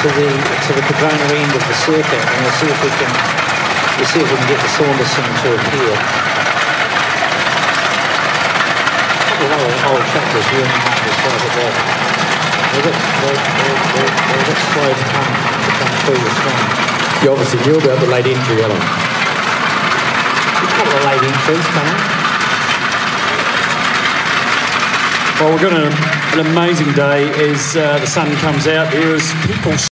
to the to the Cardrona end of the circuit, and we'll see if we can we'll see if we can get the Saunderson to appear. Well, old, old tractors here as far as that. They're a bit, they're, they're, they're, they're a bit slow to come to come through this one. You obviously knew about the late entry, Alan. A couple of late entries coming. Well, we're going to an amazing day as uh, the sun comes out. There is people